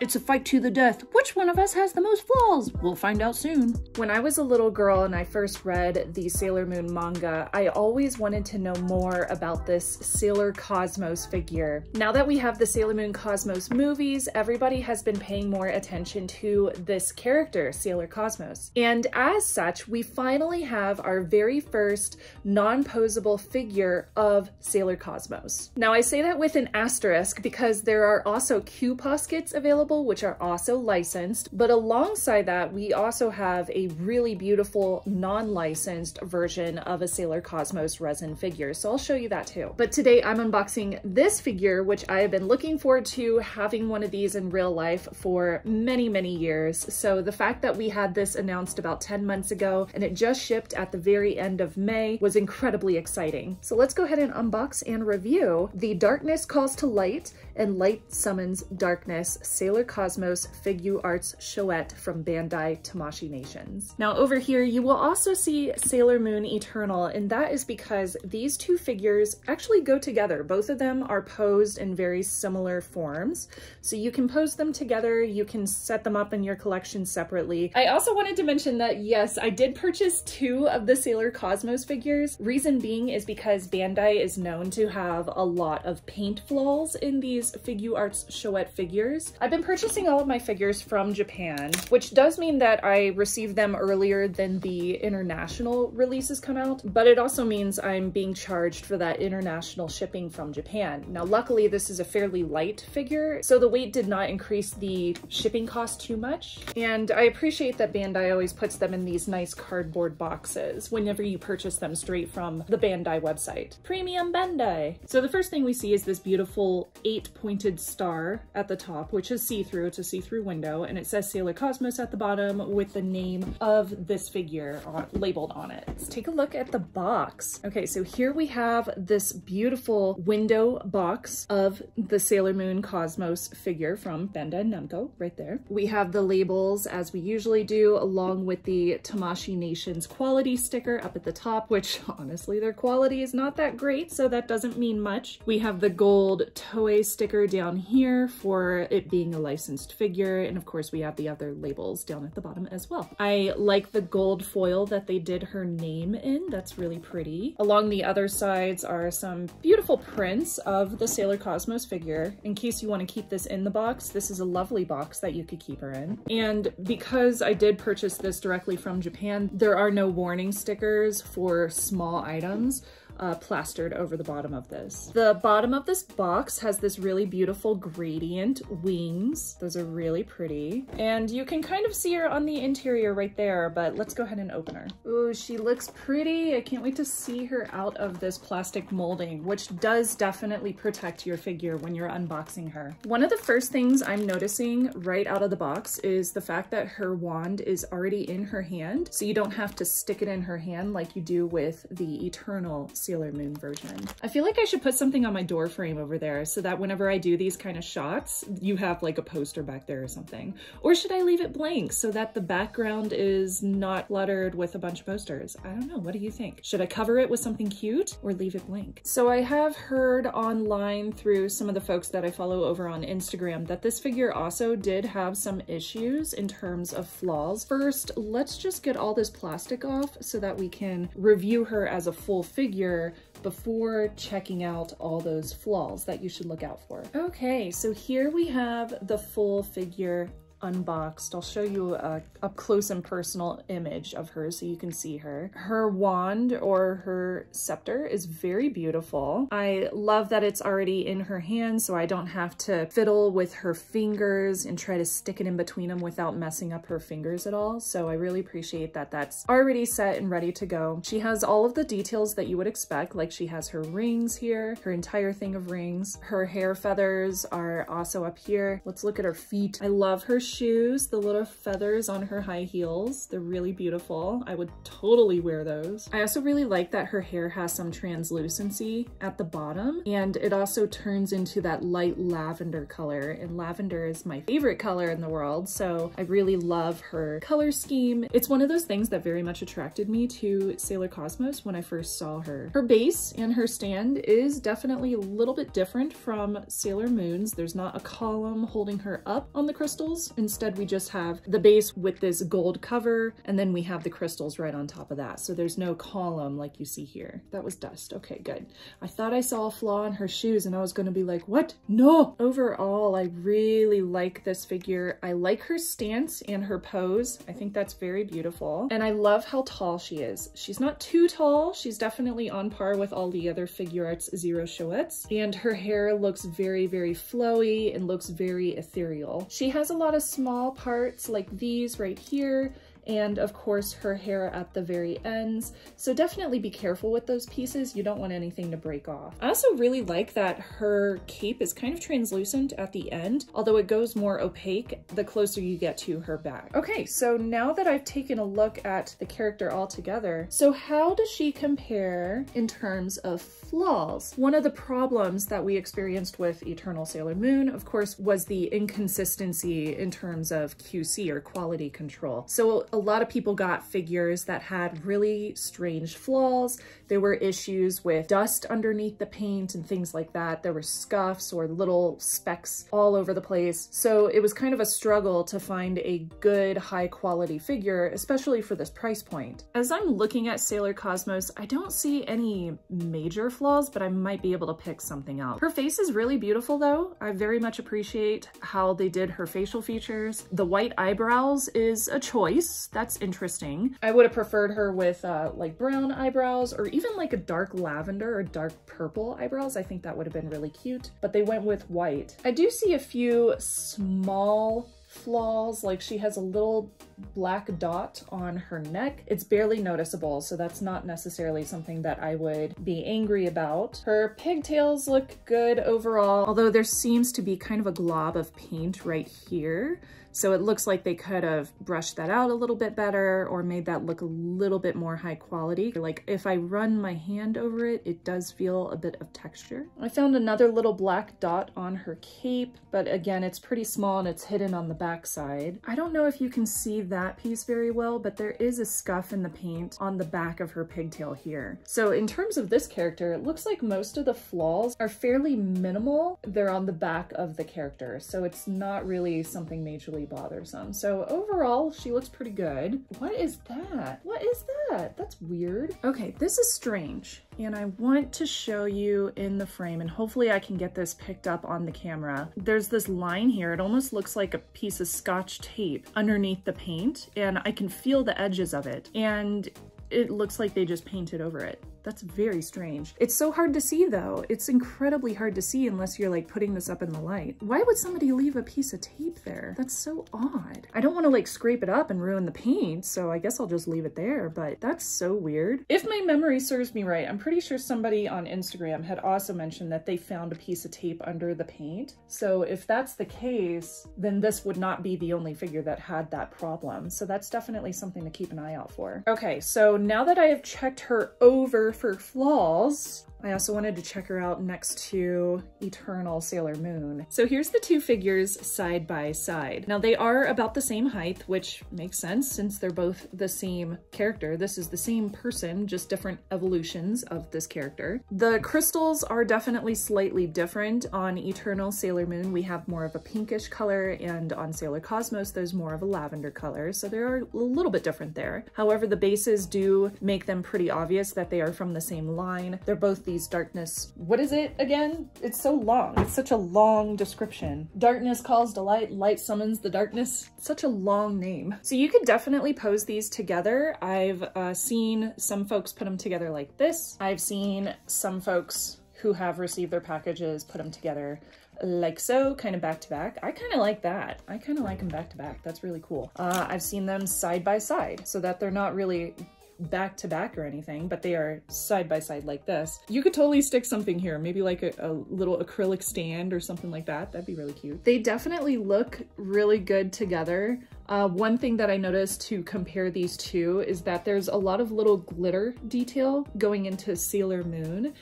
It's a fight to the death. Which one of us has the most flaws? We'll find out soon. When I was a little girl and I first read the Sailor Moon manga, I always wanted to know more about this Sailor Cosmos figure. Now that we have the Sailor Moon Cosmos movies, everybody has been paying more attention to this character, Sailor Cosmos. And as such, we finally have our very first non-posable figure of Sailor Cosmos. Now I say that with an asterisk because there are also Q Poskets available, which are also licensed, but alongside that, we also have a really beautiful non-licensed version of a Sailor Cosmos resin figure. So I'll show you that too. But today I'm unboxing this figure, which I have been looking forward to having one of these in real life for many, many years. So the fact that we had this announced about 10 months ago and it just shipped at the very end of May was incredibly exciting. So let's go ahead and unbox and review the Darkness Calls to Light and Light Summons Darkness Sailor Cosmos Figuarts Chouette from Bandai Tamashii Nations. Now over here, you will also see Sailor Moon Eternal, and that is because these two figures actually go together. Both of them are posed in very similar forms. So you can pose them together, you can set them up in your collection separately. I also wanted to mention that yes, I did purchase two of the Sailor Cosmos figures. Reason being is because Bandai is known to have a lot of paint flaws in these Figuarts Chouette figures. I've been purchasing all of my figures from Japan, which does mean that I receive them earlier than the international releases come out, but it also means I'm being charged for that international shipping from Japan. Now, luckily, this is a fairly light figure, so the weight did not increase the shipping cost too much. And I appreciate that Bandai always puts them in these nice cardboard boxes whenever you purchase them straight from the Bandai website. Premium Bandai! So the first thing we see is this beautiful eight pointed star at the top, which is see-through. It's a see-through window, and it says Sailor Cosmos at the bottom with the name of this figure on, labeled on it. Let's take a look at the box. Okay, so here we have this beautiful window box of the Sailor Moon Cosmos figure from Bandai Namco, right there. We have the labels as we usually do, along with the Tamashii Nations quality sticker up at the top, which honestly, their quality is not that great, so that doesn't mean much. We have the gold Toei sticker sticker down here for it being a licensed figure. And of course we have the other labels down at the bottom as well. I like the gold foil that they did her name in. That's really pretty. Along the other sides are some beautiful prints of the Sailor Cosmos figure. In case you want to keep this in the box, this is a lovely box that you could keep her in. And because I did purchase this directly from Japan, there are no warning stickers for small items uh, plastered over the bottom of this. The bottom of this box has this really beautiful gradient wings. Those are really pretty. And you can kind of see her on the interior right there, but let's go ahead and open her. Ooh, she looks pretty. I can't wait to see her out of this plastic molding, which does definitely protect your figure when you're unboxing her. One of the first things I'm noticing right out of the box is the fact that her wand is already in her hand, so you don't have to stick it in her hand like you do with the Eternal Sailor Moon version. I feel like I should put something on my door frame over there so that whenever I do these kind of shots, you have like a poster back there or something. Or should I leave it blank so that the background is not cluttered with a bunch of posters? I don't know, what do you think? Should I cover it with something cute or leave it blank? So I have heard online through some of the folks that I follow over on Instagram that this figure also did have some issues in terms of flaws. First, let's just get all this plastic off so that we can review her as a full figure before checking out all those flaws that you should look out for. Okay, so here we have the full figure unboxed. I'll show you a up close and personal image of her so you can see her. Her wand or her scepter is very beautiful. I love that it's already in her hand so I don't have to fiddle with her fingers and try to stick it in between them without messing up her fingers at all. So I really appreciate that that's already set and ready to go. She has all of the details that you would expect, like she has her rings here, her entire thing of rings. Her hair feathers are also up here. Let's look at her feet. I love her shoes, the little feathers on her high heels. They're really beautiful. I would totally wear those. I also really like that her hair has some translucency at the bottom and it also turns into that light lavender color and lavender is my favorite color in the world so I really love her color scheme. It's one of those things that very much attracted me to Sailor Cosmos when I first saw her. Her base and her stand is definitely a little bit different from Sailor Moon's. There's not a column holding her up on the crystals. Instead, we just have the base with this gold cover and then we have the crystals right on top of that. So there's no column like you see here. That was dust. Okay, good. I thought I saw a flaw in her shoes and I was gonna be like, what? No! Overall, I really like this figure. I like her stance and her pose. I think that's very beautiful. And I love how tall she is. She's not too tall. She's definitely on par with all the other Figuarts Zero Chouettes. And her hair looks very, very flowy and looks very ethereal. She has a lot of small parts like these right here and of course her hair at the very ends. So definitely be careful with those pieces. You don't want anything to break off. I also really like that her cape is kind of translucent at the end, although it goes more opaque the closer you get to her back. Okay, so now that I've taken a look at the character altogether, so how does she compare in terms of flaws? One of the problems that we experienced with Eternal Sailor Moon, of course, was the inconsistency in terms of QC or quality control. So a lot of people got figures that had really strange flaws. There were issues with dust underneath the paint and things like that. There were scuffs or little specks all over the place. So it was kind of a struggle to find a good high quality figure, especially for this price point. As I'm looking at Sailor Cosmos, I don't see any major flaws, but I might be able to pick something out. Her face is really beautiful though. I very much appreciate how they did her facial features. The white eyebrows is a choice that's interesting. I would have preferred her with uh, like brown eyebrows or even like a dark lavender or dark purple eyebrows. I think that would have been really cute, but they went with white. I do see a few small flaws like she has a little black dot on her neck it's barely noticeable so that's not necessarily something that I would be angry about her pigtails look good overall although there seems to be kind of a glob of paint right here so it looks like they could have brushed that out a little bit better or made that look a little bit more high quality. Like if I run my hand over it, it does feel a bit of texture. I found another little black dot on her cape, but again, it's pretty small and it's hidden on the back side. I don't know if you can see that piece very well, but there is a scuff in the paint on the back of her pigtail here. So in terms of this character, it looks like most of the flaws are fairly minimal. They're on the back of the character, so it's not really something majorly really bothersome. So overall, she looks pretty good. What is that? What is that? That's weird. Okay, this is strange. And I want to show you in the frame, and hopefully I can get this picked up on the camera. There's this line here. It almost looks like a piece of scotch tape underneath the paint, and I can feel the edges of it. And it looks like they just painted over it. That's very strange. It's so hard to see though. It's incredibly hard to see unless you're like putting this up in the light. Why would somebody leave a piece of tape there? That's so odd. I don't want to like scrape it up and ruin the paint, so I guess I'll just leave it there, but that's so weird. If my memory serves me right, I'm pretty sure somebody on Instagram had also mentioned that they found a piece of tape under the paint. So if that's the case, then this would not be the only figure that had that problem. So that's definitely something to keep an eye out for. Okay, so now that I have checked her over for flaws, I also wanted to check her out next to Eternal Sailor Moon. So here's the two figures side by side. Now they are about the same height, which makes sense since they're both the same character. This is the same person, just different evolutions of this character. The crystals are definitely slightly different. On Eternal Sailor Moon, we have more of a pinkish color, and on Sailor Cosmos, there's more of a lavender color, so they are a little bit different there. However, the bases do make them pretty obvious that they are from the same line. They're both these darkness. What is it again? It's so long. It's such a long description. Darkness calls to light, light summons the darkness. such a long name. So you could definitely pose these together. I've uh, seen some folks put them together like this. I've seen some folks who have received their packages put them together like so, kind of back to back. I kind of like that. I kind of like them back to back. That's really cool. Uh, I've seen them side by side so that they're not really back to back or anything, but they are side by side like this. You could totally stick something here, maybe like a, a little acrylic stand or something like that. That'd be really cute. They definitely look really good together. Uh, one thing that I noticed to compare these two is that there's a lot of little glitter detail going into Sailor Moon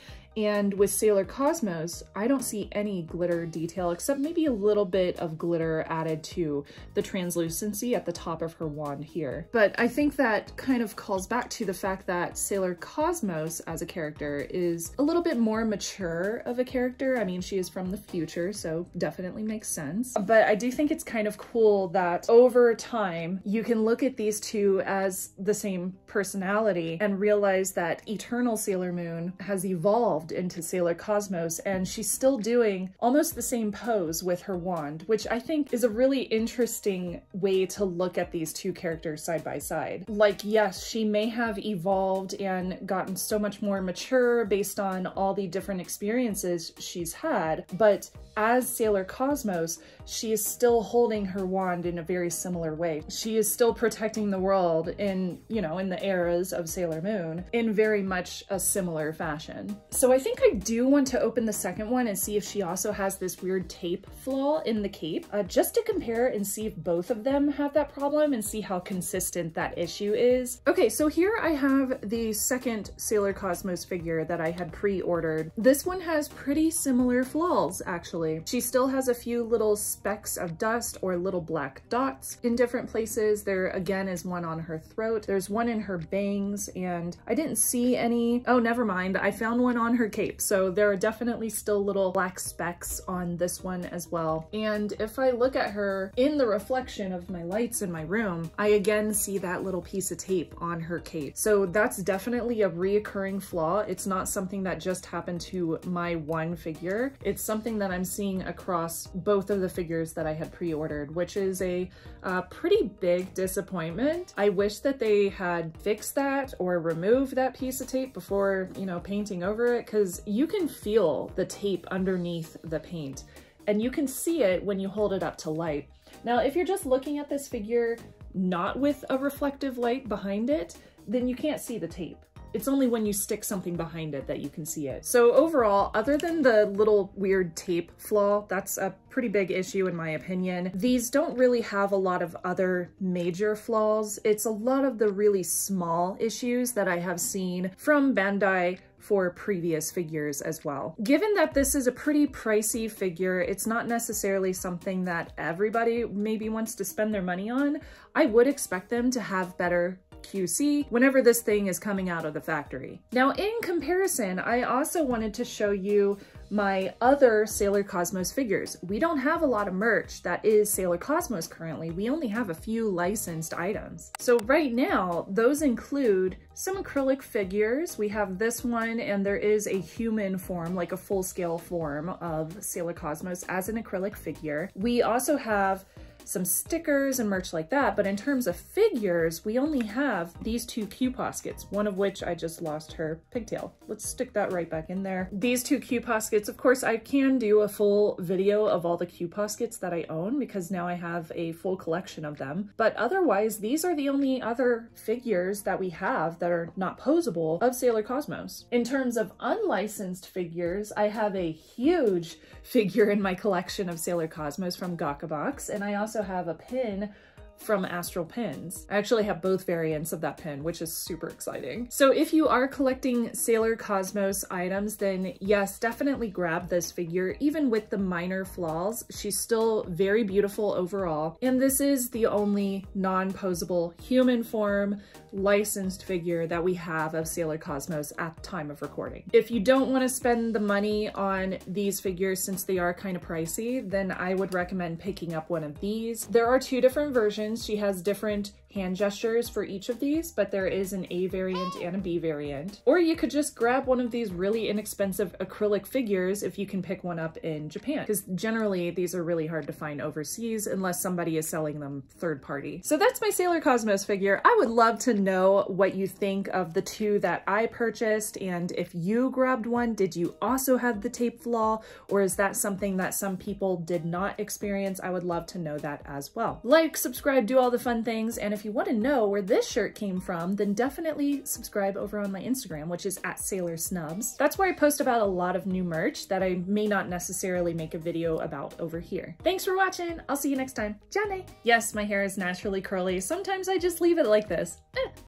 and with Sailor Cosmos, I don't see any glitter detail except maybe a little bit of glitter added to the translucency at the top of her wand here. But I think that kind of calls back to the fact that Sailor Cosmos as a character is a little bit more mature of a character. I mean, she is from the future, so definitely makes sense. But I do think it's kind of cool that over time, you can look at these two as the same personality and realize that Eternal Sailor Moon has evolved evolved into Sailor Cosmos and she's still doing almost the same pose with her wand, which I think is a really interesting way to look at these two characters side by side. Like, yes, she may have evolved and gotten so much more mature based on all the different experiences she's had, but as Sailor Cosmos, she is still holding her wand in a very similar way. She is still protecting the world in, you know, in the eras of Sailor Moon in very much a similar fashion. So I think I do want to open the second one and see if she also has this weird tape flaw in the cape, uh, just to compare and see if both of them have that problem and see how consistent that issue is. Okay, so here I have the second Sailor Cosmos figure that I had pre-ordered. This one has pretty similar flaws, actually actually. She still has a few little specks of dust or little black dots in different places. There again is one on her throat. There's one in her bangs and I didn't see any, oh, never mind. I found one on her cape. So there are definitely still little black specks on this one as well. And if I look at her in the reflection of my lights in my room, I again see that little piece of tape on her cape. So that's definitely a reoccurring flaw. It's not something that just happened to my one figure. It's something that I'm seeing across both of the figures that I had pre-ordered, which is a pretty big disappointment. I wish that they had fixed that or removed that piece of tape before, you know, painting over it, because you can feel the tape underneath the paint and you can see it when you hold it up to light. Now, if you're just looking at this figure not with a reflective light behind it, then you can't see the tape. It's only when you stick something behind it that you can see it. So overall, other than the little weird tape flaw, that's a pretty big issue in my opinion. These don't really have a lot of other major flaws. It's a lot of the really small issues that I have seen from Bandai for previous figures as well. Given that this is a pretty pricey figure, it's not necessarily something that everybody maybe wants to spend their money on, I would expect them to have better QC whenever this thing is coming out of the factory. Now in comparison, I also wanted to show you my other Sailor Cosmos figures. We don't have a lot of merch that is Sailor Cosmos currently. We only have a few licensed items. So right now, those include some acrylic figures. We have this one and there is a human form, like a full-scale form of Sailor Cosmos as an acrylic figure. We also have some stickers and merch like that, but in terms of figures, we only have these two Q Poskets, one of which I just lost her pigtail. Let's stick that right back in there. These two Q Poskets, of course, I can do a full video of all the Q Poskets that I own because now I have a full collection of them. But otherwise, these are the only other figures that we have that are not posable of Sailor Cosmos. In terms of unlicensed figures, I have a huge figure in my collection of Sailor Cosmos from Gawkabox, and I also also have a pin from Astral Pins. I actually have both variants of that pin, which is super exciting. So if you are collecting Sailor Cosmos items, then yes, definitely grab this figure. Even with the minor flaws, she's still very beautiful overall. And this is the only non-posable human form licensed figure that we have of Sailor Cosmos at the time of recording. If you don't want to spend the money on these figures since they are kind of pricey, then I would recommend picking up one of these. There are two different versions versions. She has different hand gestures for each of these, but there is an A variant and a B variant. Or you could just grab one of these really inexpensive acrylic figures if you can pick one up in Japan, because generally these are really hard to find overseas unless somebody is selling them third party. So that's my Sailor Cosmos figure. I would love to know what you think of the two that I purchased, and if you grabbed one, did you also have the tape flaw, or is that something that some people did not experience? I would love to know that as well. Like, subscribe, do all the fun things, and if if you want to know where this shirt came from, then definitely subscribe over on my Instagram, which is at Sailor Snubs. That's where I post about a lot of new merch that I may not necessarily make a video about over here. Thanks for watching. I'll see you next time. Jane! Yes, my hair is naturally curly. Sometimes I just leave it like this. Eh.